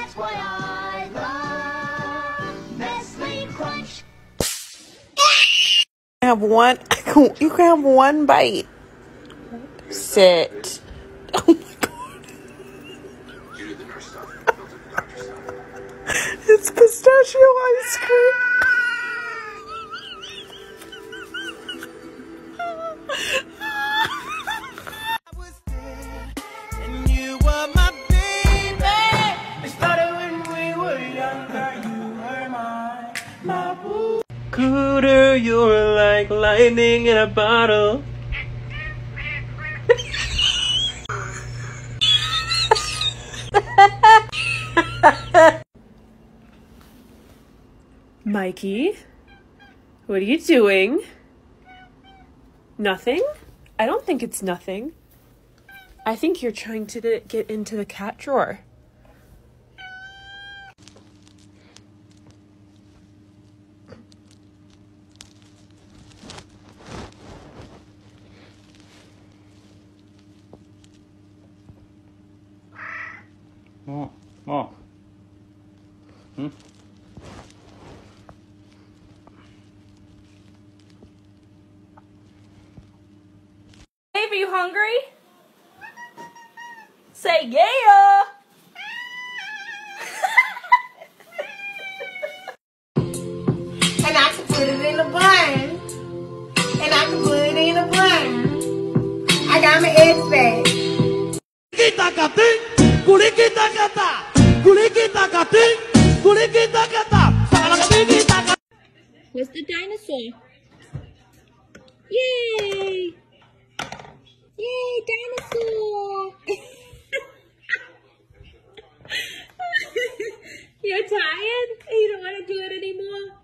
That's why I love Nestle Crunch. have one. You can have one bite. Sit. Oh my god. It's pistachio ice cream. Cooter, you're like lightning in a bottle. Mikey, what are you doing? Nothing? I don't think it's nothing. I think you're trying to get into the cat drawer. Oh, oh. Hmm? Dave, are you hungry? Say yeah! and I can put it in a bun. And I can put it in a bun. I got my eggs back. Where's the dinosaur? Yay! Yay, dinosaur! You're tired? You don't want to do it anymore?